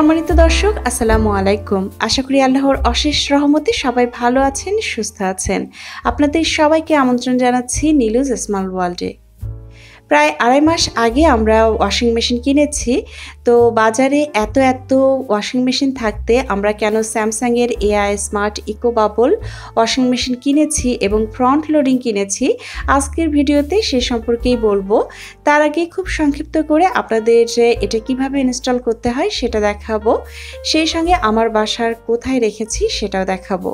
সম্মানিত দর্শক, আসসালামু আলাইকুম। আশা করি আল্লাহর অশেষ রহমতে সবাই ভালো আছেন, সুস্থ আছেন। আপনাদের সবাইকে আমন্ত্রণ জানাচ্ছি নীলুজ স্মল ওয়ার্ল্ডে। প্রায় আড়াই মাস আগে আমরা ওয়াশিং মেশিন কিনেছি। তো বাজারে এত এত ওয়াশিং মেশিন থাকতে আমরা কেন স্যামসাংয়ের AI smart eco bubble washing machine কিনেছি এবং ফ্রন্ট লোডিং কিনেছি, আজকের ভিডিওতে সে সম্পর্কেই বলব। তার আগে খুব সংক্ষিপ্ত করে আপনাদের এটা কীভাবে ইনস্টল করতে হয় সেটা দেখাবো। সেই সঙ্গে আমার বাসার কোথায় রেখেছি সেটাও দেখাবো।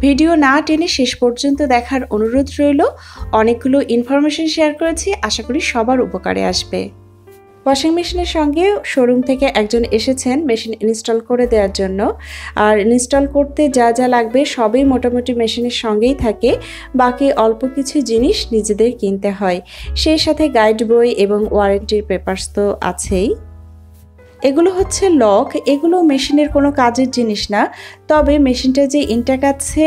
ভিডিও না টেনে শেষ পর্যন্ত দেখার অনুরোধ রইল। অনেকগুলো ইনফরমেশন শেয়ার করেছি, আশা করি সবার উপকারে আসবে। ওয়াশিং মেশিনের সঙ্গে শোরুম থেকে একজন এসেছেন মেশিন ইনস্টল করে দেওয়ার জন্য। আর ইনস্টল করতে যা যা লাগবে সবই মোটামুটি মেশিনের সঙ্গেই থাকে। বাকি অল্প কিছু জিনিস নিজেদের কিনতে হয়। সেই সাথে গাইড বই এবং ওয়ারেন্টির পেপার্স তো আছেই। এগুলো হচ্ছে লক, এগুলো মেশিনের কোনো কাজের জিনিস না। তবে মেশিনটা যে ইনটাক আছে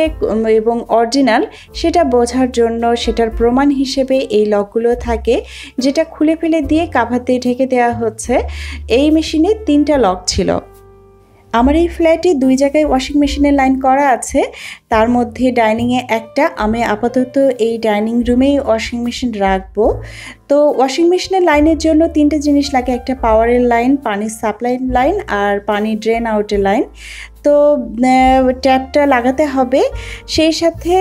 এবং অরিজিনাল, সেটা বোঝার জন্য সেটার প্রমাণ হিসেবে এই লকগুলো থাকে, যেটা খুলে ফেলে দিয়ে কাভার দিয়ে ঢেকে দেওয়া হচ্ছে। এই মেশিনে তিনটা লক ছিল। আমার এই ফ্ল্যাটে দুই জায়গায় ওয়াশিং মেশিনের লাইন করা আছে। তার মধ্যে ডাইনিংয়ে একটা। আমি আপাতত এই ডাইনিং রুমেই ওয়াশিং মেশিন রাখব। তো ওয়াশিং মেশিনের লাইনের জন্য তিনটে জিনিস লাগে, একটা পাওয়ারের লাইন পানির সাপ্লাই লাইন আর পানি ড্রেন আউটের লাইন। তো ট্যাপটা লাগাতে হবে। সেই সাথে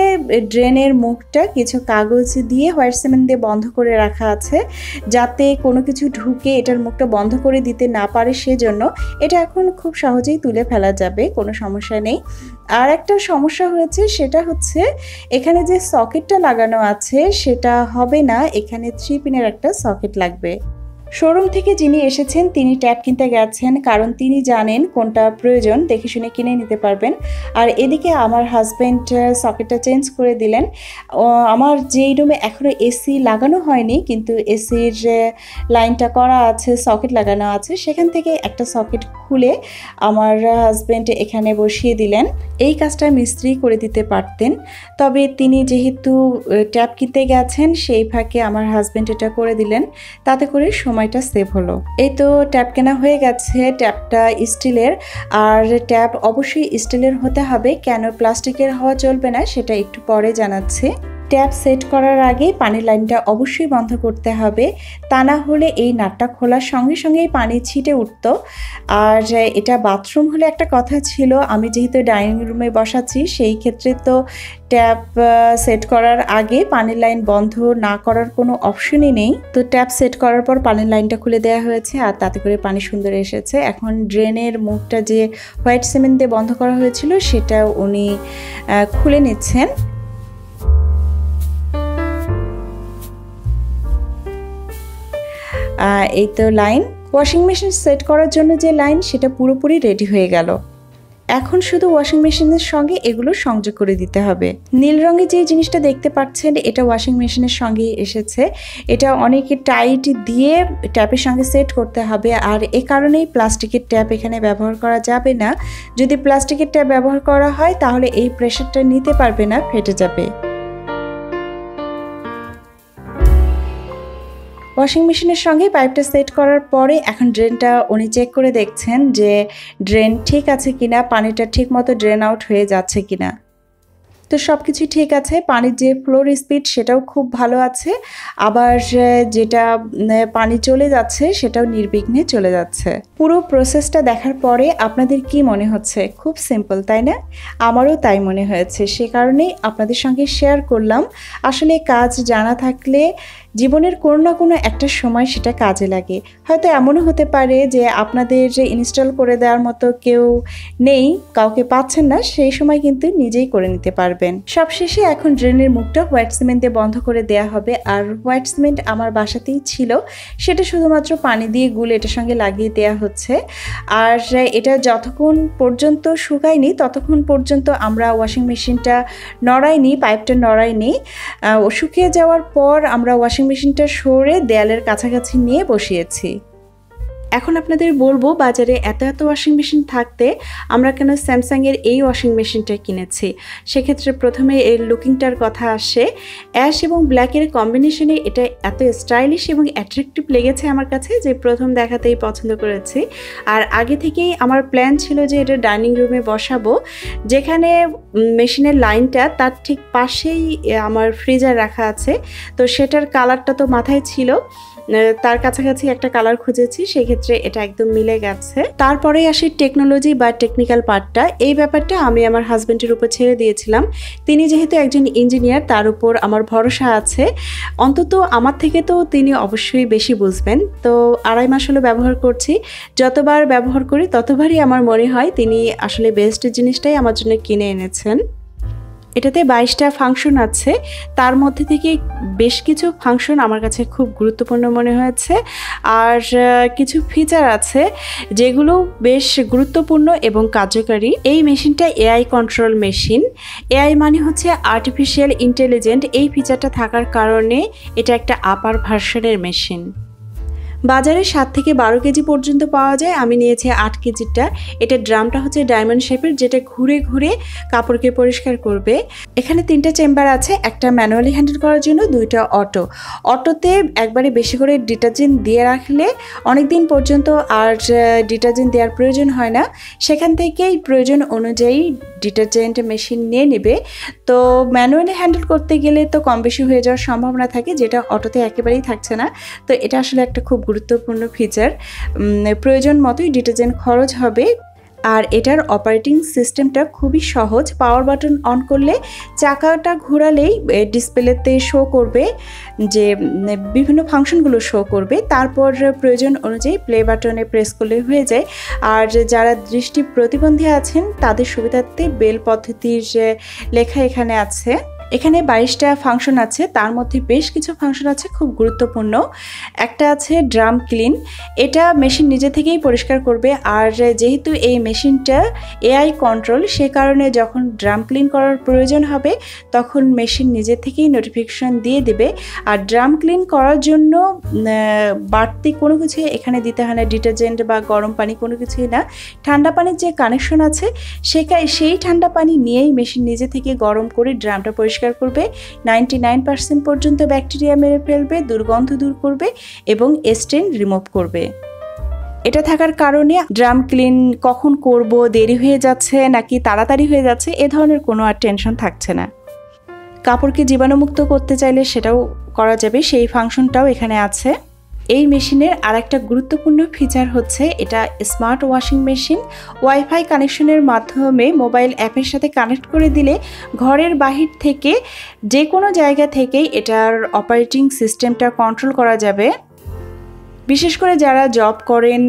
ড্রেনের মুখটা কিছু কাগজ দিয়ে হোয়াইট সিমেন্ট দিয়ে বন্ধ করে রাখা আছে। যাতে কোনো কিছু ঢুকে এটার মুখটা বন্ধ করে দিতে না পারে সেজন্য। এটা এখন খুব সহজেই তুলে ফেলা যাবে, কোনো সমস্যা নেই। আর একটা সমস্যা হয়েছে, সেটা হচ্ছে এখানে যে সকেটটা লাগানো আছে, সেটা হবে না, এখানে থ্রি পিনের একটা সকেট লাগবে। শোরুম থেকে যিনি এসেছেন, তিনি ট্যাপ কিনতে গেছেন, কারণ তিনি জানেন কোনটা প্রয়োজন, দেখে শুনে কিনে নিতে পারবেন। আর এদিকে আমার হাজব্যান্ড সকেটটা চেঞ্জ করে দিলেন। আমার যেই রুমে এখনও এসি লাগানো হয়নি, কিন্তু এসির লাইনটা করা আছে সকেট লাগানো আছে, সেখান থেকে একটা সকেট খুলে আমার হাজব্যান্ড এখানে বসিয়ে দিলেন। এই কাজটা মিস্ত্রি করে দিতে পারতেন। তবে তিনি যেহেতু ট্যাপ কিনতে গেছেন, সেই ফাঁকে আমার হাজব্যান্ড এটা করে দিলেন। তাতে করে সময়টা সেভ হলো। এই তো ট্যাপ কেনা হয়ে গেছে ট্যাপটা স্টিলের। আর ট্যাপ অবশ্যই স্টিলের হতে হবে, কেন প্লাস্টিকের হওয়া চলবে না সেটা একটু পরে জানাচ্ছে। ট্যাপ সেট করার আগে পানির লাইনটা অবশ্যই বন্ধ করতে হবে। তা না হলে এই নাটটা খোলার সঙ্গে সঙ্গেই পানি ছিটে উঠত। আর এটা বাথরুম হলে একটা কথা ছিল, আমি যেহেতু ডাইনিং রুমে বসাচ্ছি, সেই ক্ষেত্রে তো ট্যাপ সেট করার আগে পানির লাইন বন্ধ না করার কোনো অপশনই নেই। তো ট্যাপ সেট করার পর পানির লাইনটা খুলে দেওয়া হয়েছে আর তাতে করে পানি সুন্দর এসেছে। এখন ড্রেনের মুখটা যে হোয়াইট সিমেন্ট দিয়ে বন্ধ করা হয়েছিল সেটা উনি খুলে নিচ্ছেন। এই তো লাইন ওয়াশিং মেশিন সেট করার জন্য যে লাইন সেটা পুরোপুরি রেডি হয়ে গেল। এখন শুধু ওয়াশিং মেশিনের সঙ্গে এগুলো সংযোগ করে দিতে হবে। নীল রঙে যে জিনিসটা দেখতে পাচ্ছেন, এটা ওয়াশিং মেশিনের সঙ্গে এসেছে। এটা অনেকে টাইট দিয়ে ট্যাপের সঙ্গে সেট করতে হবে। আর এ কারণেই প্লাস্টিকের ট্যাপ এখানে ব্যবহার করা যাবে না। যদি প্লাস্টিকের ট্যাপ ব্যবহার করা হয়, তাহলে এই প্রেশারটা নিতে পারবে না, ফেটে যাবে। ওয়াশিং মেশিনের সঙ্গে পাইপটা সেট করার পরে এখন ড্রেনটা উনি চেক করে দেখছেন যে ড্রেন ঠিক আছে কিনা, পানিটা ঠিক মতো ড্রেন আউট হয়ে যাচ্ছে কিনা। তো সব কিছু ঠিক আছে, পানির যে ফ্লোর স্পিড সেটাও খুব ভালো আছে, আবার যেটা পানি চলে যাচ্ছে সেটাও নির্বিঘ্নে চলে যাচ্ছে। পুরো প্রসেসটা দেখার পরে আপনাদের কি মনে হচ্ছে? খুব সিম্পল, তাই না? আমারও তাই মনে হয়েছে, সে কারণেই আপনাদের সঙ্গে শেয়ার করলাম। আসলে কাজ জানা থাকলে জীবনের কোনো না কোনো একটা সময় সেটা কাজে লাগে। হয়তো এমনও হতে পারে যে আপনাদের যে ইনস্টল করে দেওয়ার মতো কেউ নেই, কাউকে পাচ্ছেন না, সেই সময় কিন্তু নিজেই করে নিতে পারবেন। সবশেষে এখন ড্রেনের মুখটা হোয়াইট সিমেন্ট দিয়ে বন্ধ করে দেওয়া হবে। আর হোয়াইট সিমেন্ট আমার বাসাতেই ছিল। সেটা শুধুমাত্র পানি দিয়ে গুলে এটার সঙ্গে লাগিয়ে দেওয়া হচ্ছে। আর এটা যতক্ষণ পর্যন্ত শুকায়নি, ততক্ষণ পর্যন্ত আমরা ওয়াশিং মেশিনটা নড়াইনি পাইপটা নড়াইনি। শুকিয়ে যাওয়ার পর আমরা ওয়াশিং ওয়াশিং মেশিনটা সরে দেয়ালের কাছাকাছি নিয়ে বসিয়েছি। এখন আপনাদের বলব, বাজারে এত এত ওয়াশিং মেশিন থাকতে আমরা কেন স্যামসাংয়ের এই ওয়াশিং মেশিনটা কিনেছি? সেক্ষেত্রে প্রথমে এর লুকিংটার কথা আসে। অ্যাশ এবং ব্ল্যাকের কম্বিনেশনে এটা এত স্টাইলিশ এবং অ্যাট্রাকটিভ লেগেছে আমার কাছে যে প্রথম দেখাতেই পছন্দ করেছি। আর আগে থেকেই আমার প্ল্যান ছিল যে এটা ডাইনিং রুমে বসাবো। যেখানে মেশিনের লাইনটা তার ঠিক পাশেই আমার ফ্রিজার রাখা আছে। তো সেটার কালারটা তো মাথায় ছিল। তার কাছাকাছি একটা কালার খুঁজেছি, সেক্ষেত্রে এটা একদম মিলে গেছে। তারপরে আসি টেকনোলজি বা টেকনিক্যাল পার্টটা এই ব্যাপারটা আমি আমার হাজব্যান্ডের উপর ছেড়ে দিয়েছিলাম। তিনি যেহেতু একজন ইঞ্জিনিয়ার তার উপর আমার ভরসা আছে। অন্তত আমার থেকে তো তিনি অবশ্যই বেশি বুঝবেন। তো আড়াই মাস হলো ব্যবহার করছি। যতবার ব্যবহার করি, ততবারই আমার মনে হয় তিনি আসলে বেস্ট জিনিসটাই আমার জন্য কিনে এনেছেন। এটাতে বাইশটা ফাংশন আছে। তার মধ্যে থেকে বেশ কিছু ফাংশন আমার কাছে খুব গুরুত্বপূর্ণ মনে হয়েছে। আর কিছু ফিচার আছে যেগুলো বেশ গুরুত্বপূর্ণ এবং কার্যকারী। এই মেশিনটা এআই কন্ট্রোল মেশিন এআই মানে হচ্ছে আর্টিফিশিয়াল ইন্টেলিজেন্ট এই ফিচারটা থাকার কারণে এটা একটা আপার ভার্সনের মেশিন বাজারে সাত থেকে বারো কেজি পর্যন্ত পাওয়া যায়। আমি নিয়েছি আট কেজিটা। এটা ড্রামটা হচ্ছে ডায়মন্ড শেপের, যেটা ঘুরে ঘুরে কাপড়কে পরিষ্কার করবে। এখানে তিনটা চেম্বার আছে, একটা ম্যানুয়ালি হ্যান্ডেল করার জন্য, দুইটা অটো। অটোতে একবারে বেশি করে ডিটারজেন্ট দিয়ে রাখলে অনেক দিন পর্যন্ত আর ডিটারজেন্ট দেওয়ার প্রয়োজন হয় না। সেখান থেকেই প্রয়োজন অনুযায়ী ডিটারজেন্ট মেশিন নিয়ে নেবে। তো ম্যানুয়ালি হ্যান্ডেল করতে গেলে তো কম বেশি হয়ে যাওয়ার সম্ভাবনা থাকে, যেটা অটোতে একেবারেই থাকছে না। তো এটা আসলে একটা খুব গুরুত্বপূর্ণ ফিচার প্রয়োজন মতোই ডিটারজেন্ট খরচ হবে। আর এটার অপারেটিং সিস্টেমটা খুবই সহজ। পাওয়ার বাটন অন করলে চাকাটা ঘোরালেই ডিসপ্লেতে শো করবে যে বিভিন্ন ফাংশনগুলো শো করবে। তারপর প্রয়োজন অনুযায়ী প্লে বাটনে প্রেস করলে হয়ে যায়। আর যারা দৃষ্টি প্রতিবন্ধী আছেন, তাদের সুবিধার্থে বেল পদ্ধতির লেখা এখানে আছে। এখানে বাইশটা ফাংশন আছে, তার মধ্যে বেশ কিছু ফাংশন আছে খুব গুরুত্বপূর্ণ। একটা আছে ড্রাম ক্লিন এটা মেশিন নিজে থেকেই পরিষ্কার করবে, আর যেহেতু এই মেশিনটা এআই কন্ট্রোল সে কারণে যখন ড্রাম ক্লিন করার প্রয়োজন হবে, তখন মেশিন নিজে থেকেই নোটিফিকেশান দিয়ে দেবে। আর ড্রাম ক্লিন করার জন্য বাড়তি কোনো কিছু এখানে দিতে হয় না ডিটারজেন্ট বা গরম পানি কোনো কিছুই না। ঠান্ডা পানির যে কানেকশন আছে সেখানে সেই ঠান্ডা পানি নিয়েই মেশিন নিজে থেকে গরম করে ড্রামটা পরিষ্কার পরিষ্কার করবে নাইনটি নাইন পার্সেন্ট পর্যন্ত ব্যাকটেরিয়া মেরে ফেলবে, দুর্গন্ধ দূর করবে এবং স্টেন রিমুভ করবে। এটা থাকার কারণে ড্রাম ক্লিন কখন করব, দেরি হয়ে যাচ্ছে নাকি তাড়াতাড়ি হয়ে যাচ্ছে, এ ধরনের কোনো আর টেনশন থাকছে না। কাপড়কে জীবাণুমুক্ত করতে চাইলে সেটাও করা যাবে, সেই ফাংশনটাও এখানে আছে। এই মেশিনের আর একটা গুরুত্বপূর্ণ ফিচার হচ্ছে এটা স্মার্ট ওয়াশিং মেশিন ওয়াইফাই কানেকশনের মাধ্যমে মোবাইল অ্যাপের সাথে কানেক্ট করে দিলে ঘরের বাহির থেকে যে কোনো জায়গা থেকেই এটার অপারেটিং সিস্টেমটা কন্ট্রোল করা যাবে। বিশেষ করে যারা জব করেন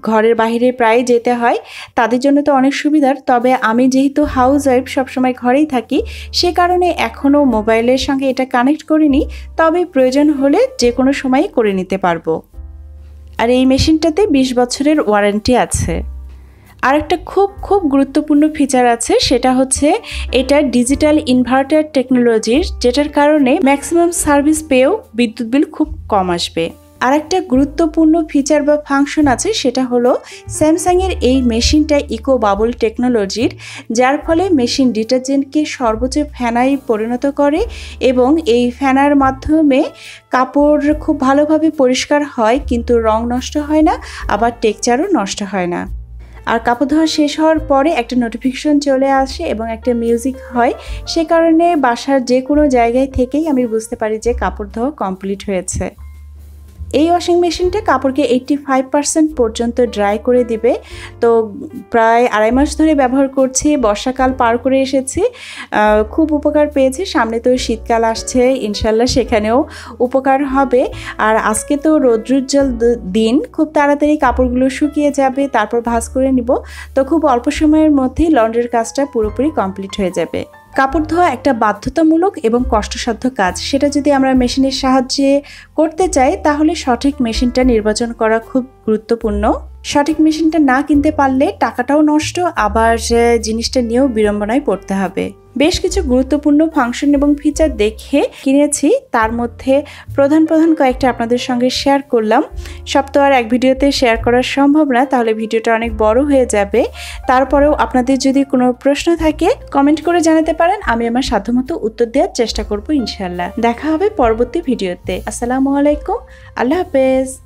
ঘরের বাহিরে প্রায় যেতে হয়, তাদের জন্য তো অনেক সুবিধার। তবে আমি যেহেতু হাউস ওয়াইফ সবসময় ঘরেই থাকি, সে কারণে এখনও মোবাইলের সঙ্গে এটা কানেক্ট করিনি। তবে প্রয়োজন হলে যে কোনো সময় করে নিতে পারব। আর এই মেশিনটাতে ২০ বছরের ওয়ারেন্টি আছে। আর একটা খুব খুব গুরুত্বপূর্ণ ফিচার আছে, সেটা হচ্ছে এটা ডিজিটাল ইনভার্টার টেকনোলজির যেটার কারণে ম্যাক্সিমাম সার্ভিস পেয়েও বিদ্যুৎ বিল খুব কম আসবে। আরেকটা গুরুত্বপূর্ণ ফিচার বা ফাংশন আছে, সেটা হলো স্যামসাংয়ের এই মেশিনটা ইকো বাবল টেকনোলজির যার ফলে মেশিন ডিটারজেন্টকে সর্বোচ্চ ফ্যানায় পরিণত করে এবং এই ফ্যানার মাধ্যমে কাপড় খুব ভালোভাবে পরিষ্কার হয়, কিন্তু রং নষ্ট হয় না, আবার টেকচারও নষ্ট হয় না। আর কাপড় ধোয়া শেষ হওয়ার পরে একটা নোটিফিকেশন চলে আসে এবং একটা মিউজিক হয়, সে কারণে বাসার যে কোনো জায়গায় থেকেই আমি বুঝতে পারি যে কাপড় ধোয়া কমপ্লিট হয়েছে। এই ওয়াশিং মেশিনটা কাপড়কে এইটটি ফাইভ পার্সেন্ট পর্যন্ত ড্রাই করে দিবে। তো প্রায় আড়াই মাস ধরে ব্যবহার করছি, বর্ষাকাল পার করে এসেছি। খুব উপকার পেয়েছি, সামনে তো শীতকাল আসছে ইনশাল্লাহ সেখানেও উপকার হবে। আর আজকে তো রৌদ্রোজ্জ্বল দিন, খুব তাড়াতাড়ি কাপড়গুলো শুকিয়ে যাবে, তারপর ভাজ করে নিব। তো খুব অল্প সময়ের মধ্যেই লন্ড্রির কাজটা পুরোপুরি কমপ্লিট হয়ে যাবে। কাপড় ধোয়া একটা বাধ্যতামূলক এবং কষ্টসাধ্য কাজ। সেটা যদি আমরা মেশিনের সাহায্যে করতে চাই, তাহলে সঠিক মেশিনটা নির্বাচন করা খুব গুরুত্বপূর্ণ। সঠিক মেশিনটা না কিনতে পারলে টাকাটাও নষ্ট, আবার জিনিসটা নিয়েও বিড়ম্বনায় পড়তে হবে। বেশ কিছু গুরুত্বপূর্ণ ফাংশন এবং ফিচার দেখে কিনেছি, তার মধ্যে প্রধান প্রধান কয়েকটা আপনাদের সঙ্গে শেয়ার করলাম। সব তো আর এক ভিডিওতে শেয়ার করা সম্ভব না, তাহলে ভিডিওটা অনেক বড় হয়ে যাবে। তারপরেও আপনাদের যদি কোনো প্রশ্ন থাকে কমেন্ট করে জানাতে পারেন, আমি আমার সাধ্যমতো উত্তর দেওয়ার চেষ্টা করব ইনশাল্লাহ দেখা হবে পরবর্তী ভিডিওতে। আসসালামু আলাইকুম, আল্লাহ হাফেজ।